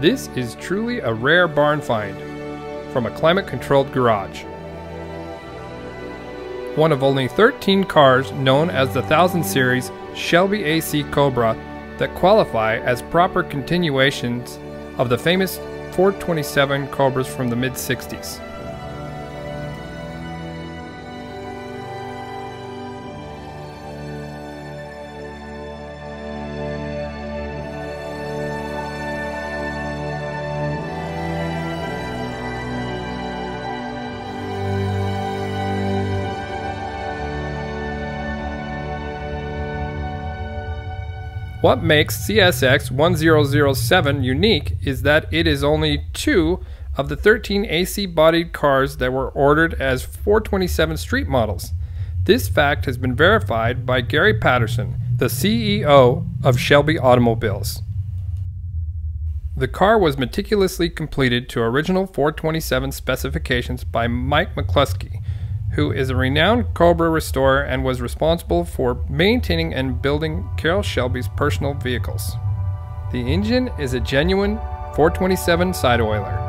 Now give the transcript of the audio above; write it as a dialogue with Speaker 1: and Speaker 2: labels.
Speaker 1: This is truly a rare barn find from a climate controlled garage. One of only 13 cars known as the 1000 Series Shelby AC Cobra that qualify as proper continuations of the famous 427 Cobras from the mid 60s. What makes CSX 1007 unique is that it is only two of the 13 AC bodied cars that were ordered as 427 street models. This fact has been verified by Gary Patterson, the CEO of Shelby Automobiles. The car was meticulously completed to original 427 specifications by Mike McCluskey, who is a renowned Cobra restorer and was responsible for maintaining and building Carroll Shelby's personal vehicles. The engine is a genuine 427 side oiler.